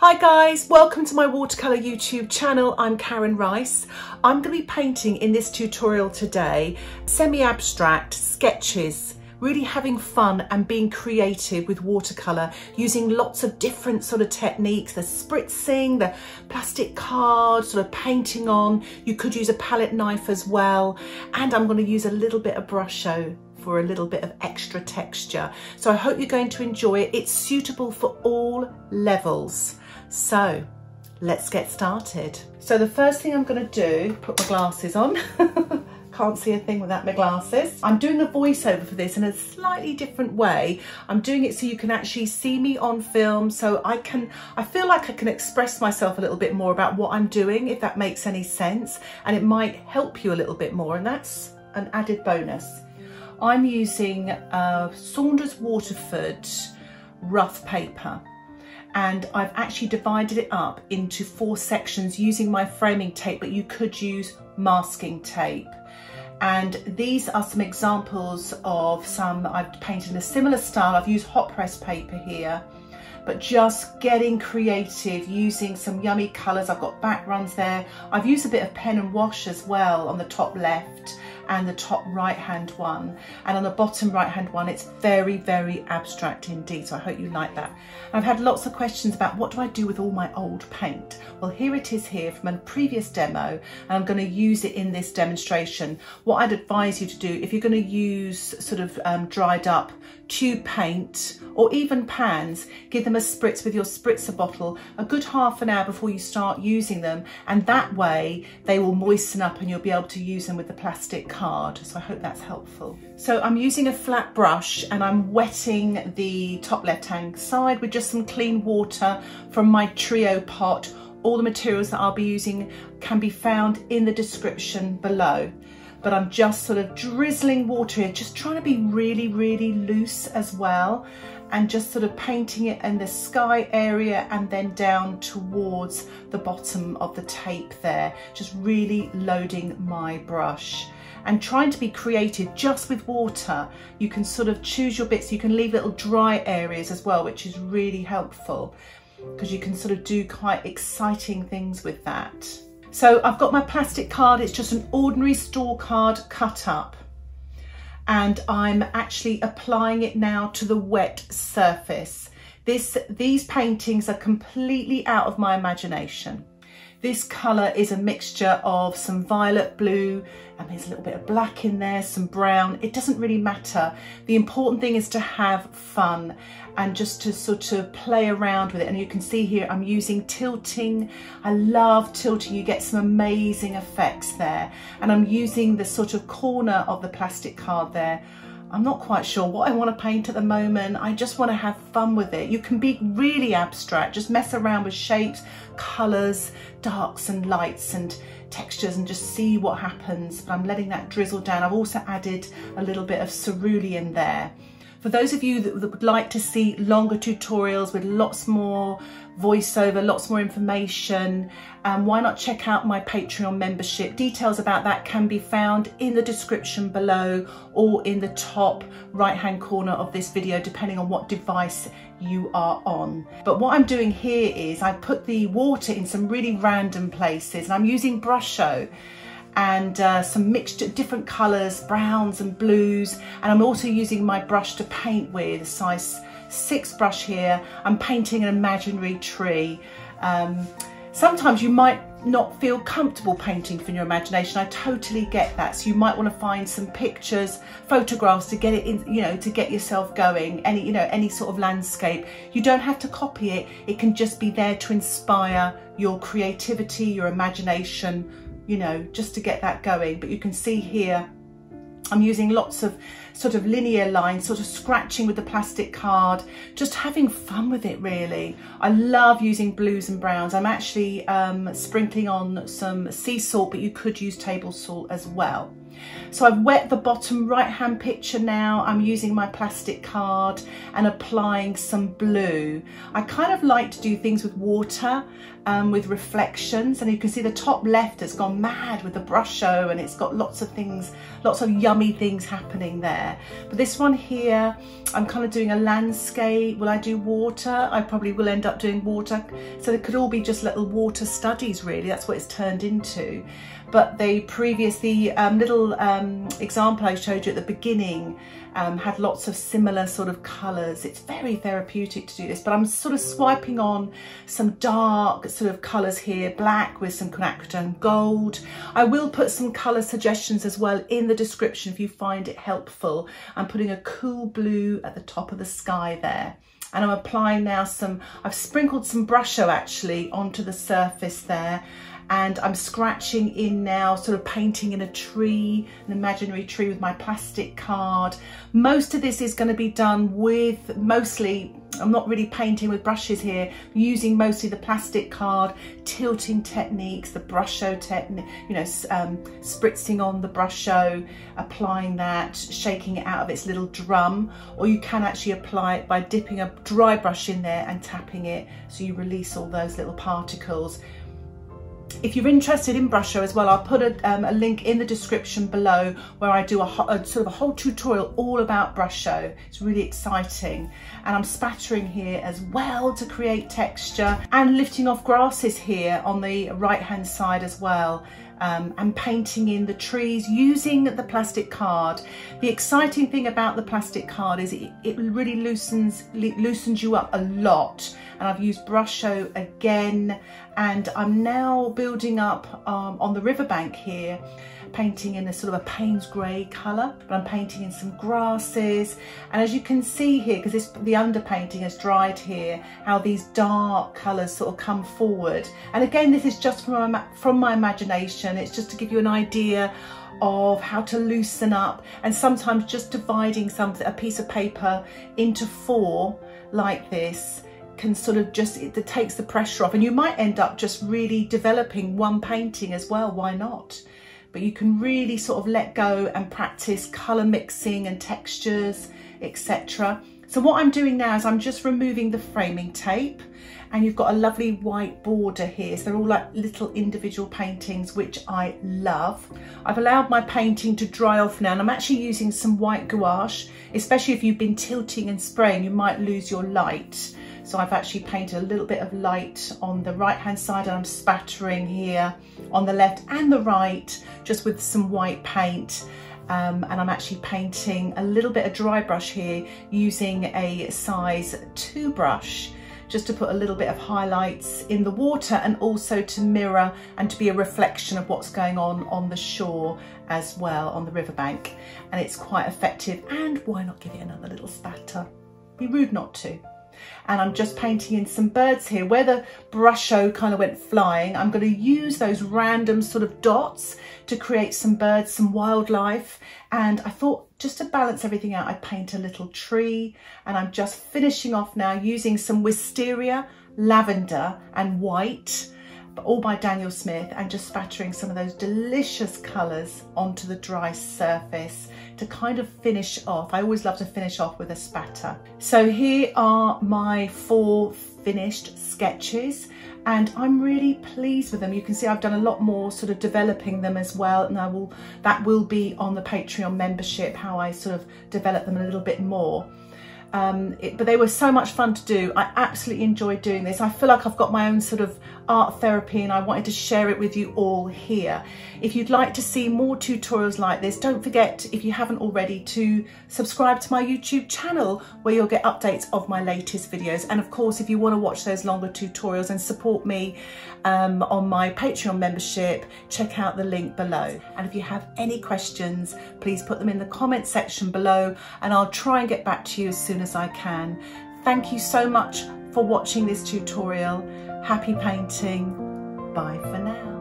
Hi guys, welcome to my watercolour YouTube channel. I'm Karen Rice. I'm going to be painting in this tutorial today semi-abstract sketches, really having fun and being creative with watercolour using lots of different sort of techniques, the spritzing, the plastic card, sort of painting on. You could use a palette knife as well. And I'm going to use a little bit of Brusho for a little bit of extra texture. So I hope you're going to enjoy it. It's suitable for all levels. So let's get started. So the first thing I'm going to do, put my glasses on. Can't see a thing without my glasses. I'm doing a voiceover for this in a slightly different way. I'm doing it so you can actually see me on film so I can, I feel like I can express myself a little bit more about what I'm doing, if that makes any sense. And it might help you a little bit more and that's an added bonus. I'm using uh, Saunders Waterford rough paper and I've actually divided it up into four sections using my framing tape, but you could use masking tape. And these are some examples of some I've painted in a similar style. I've used hot press paper here, but just getting creative using some yummy colours. I've got backgrounds there. I've used a bit of pen and wash as well on the top left and the top right hand one and on the bottom right hand one it's very very abstract indeed so I hope you like that. I've had lots of questions about what do I do with all my old paint? Well here it is here from a previous demo and I'm going to use it in this demonstration. What I'd advise you to do if you're going to use sort of um, dried up tube paint or even pans, give them a spritz with your spritzer bottle a good half an hour before you start using them and that way they will moisten up and you'll be able to use them with the plastic card. So I hope that's helpful. So I'm using a flat brush and I'm wetting the top left hand side with just some clean water from my trio pot. All the materials that I'll be using can be found in the description below but I'm just sort of drizzling water here, just trying to be really, really loose as well and just sort of painting it in the sky area and then down towards the bottom of the tape there, just really loading my brush and trying to be creative just with water. You can sort of choose your bits, you can leave little dry areas as well, which is really helpful because you can sort of do quite exciting things with that. So I've got my plastic card, it's just an ordinary store card cut up and I'm actually applying it now to the wet surface. This, these paintings are completely out of my imagination. This colour is a mixture of some violet blue and there's a little bit of black in there, some brown. It doesn't really matter. The important thing is to have fun and just to sort of play around with it. And you can see here I'm using tilting. I love tilting. You get some amazing effects there. And I'm using the sort of corner of the plastic card there I'm not quite sure what I want to paint at the moment. I just want to have fun with it. You can be really abstract, just mess around with shapes, colours, darks and lights and textures and just see what happens. But I'm letting that drizzle down. I've also added a little bit of cerulean there. For those of you that, that would like to see longer tutorials with lots more voiceover, lots more information, um, why not check out my Patreon membership. Details about that can be found in the description below or in the top right hand corner of this video, depending on what device you are on. But what I'm doing here is I put the water in some really random places and I'm using Brusho and uh, some mixed different colours, browns and blues. And I'm also using my brush to paint with, a size six brush here. I'm painting an imaginary tree. Um, sometimes you might not feel comfortable painting from your imagination. I totally get that. So you might want to find some pictures, photographs to get it in, you know, to get yourself going. Any, you know, any sort of landscape. You don't have to copy it. It can just be there to inspire your creativity, your imagination, you know, just to get that going. But you can see here, I'm using lots of sort of linear lines, sort of scratching with the plastic card, just having fun with it really. I love using blues and browns. I'm actually um, sprinkling on some sea salt, but you could use table salt as well. So I've wet the bottom right hand picture now. I'm using my plastic card and applying some blue. I kind of like to do things with water, um, with reflections. And you can see the top left has gone mad with the Brusho and it's got lots of things, lots of yummy things happening there. But this one here, I'm kind of doing a landscape. Will I do water? I probably will end up doing water. So it could all be just little water studies really. That's what it's turned into but the previous, the um, little um, example I showed you at the beginning um, had lots of similar sort of colours. It's very therapeutic to do this, but I'm sort of swiping on some dark sort of colours here, black with some quinacridone gold. I will put some colour suggestions as well in the description if you find it helpful. I'm putting a cool blue at the top of the sky there and I'm applying now some, I've sprinkled some Brusho actually onto the surface there and I'm scratching in now, sort of painting in a tree, an imaginary tree with my plastic card. Most of this is going to be done with mostly, I'm not really painting with brushes here, using mostly the plastic card, tilting techniques, the Brusho technique, you know, um, spritzing on the Brusho, applying that, shaking it out of its little drum, or you can actually apply it by dipping a dry brush in there and tapping it so you release all those little particles if you're interested in Brusho as well, I'll put a, um, a, link in the description below where I do a, a, sort of a whole tutorial all about Brusho. It's really exciting. And I'm spattering here as well to create texture and lifting off grasses here on the right hand side as well um, and painting in the trees using the plastic card. The exciting thing about the plastic card is it, it really loosens, loosens you up a lot. And I've used Brusho again and I'm now building up um, on the riverbank here painting in a sort of a Payne's grey colour, but I'm painting in some grasses. And as you can see here, because the underpainting has dried here, how these dark colours sort of come forward. And again, this is just from my, from my imagination. It's just to give you an idea of how to loosen up and sometimes just dividing something, a piece of paper into four like this can sort of just, it, it takes the pressure off and you might end up just really developing one painting as well, why not? But you can really sort of let go and practice colour mixing and textures, etc. So what I'm doing now is I'm just removing the framing tape and you've got a lovely white border here. So they're all like little individual paintings, which I love. I've allowed my painting to dry off now and I'm actually using some white gouache, especially if you've been tilting and spraying, you might lose your light. So I've actually painted a little bit of light on the right hand side and I'm spattering here on the left and the right just with some white paint. Um, and I'm actually painting a little bit of dry brush here using a size 2 brush just to put a little bit of highlights in the water and also to mirror and to be a reflection of what's going on on the shore as well on the riverbank. And it's quite effective and why not give it another little spatter? Be rude not to and I'm just painting in some birds here. Where the Brusho kind of went flying, I'm going to use those random sort of dots to create some birds, some wildlife. And I thought just to balance everything out, I'd paint a little tree and I'm just finishing off now using some wisteria, lavender and white all by Daniel Smith and just spattering some of those delicious colours onto the dry surface to kind of finish off. I always love to finish off with a spatter. So here are my four finished sketches and I'm really pleased with them. You can see I've done a lot more sort of developing them as well and I will that will be on the Patreon membership how I sort of develop them a little bit more. Um, it, but they were so much fun to do. I absolutely enjoyed doing this. I feel like I've got my own sort of art therapy and I wanted to share it with you all here. If you'd like to see more tutorials like this, don't forget, if you haven't already, to subscribe to my YouTube channel where you'll get updates of my latest videos. And of course, if you want to watch those longer tutorials and support me um, on my Patreon membership, check out the link below. And if you have any questions, please put them in the comment section below and I'll try and get back to you as soon as I can. Thank you so much for watching this tutorial. Happy painting. Bye for now.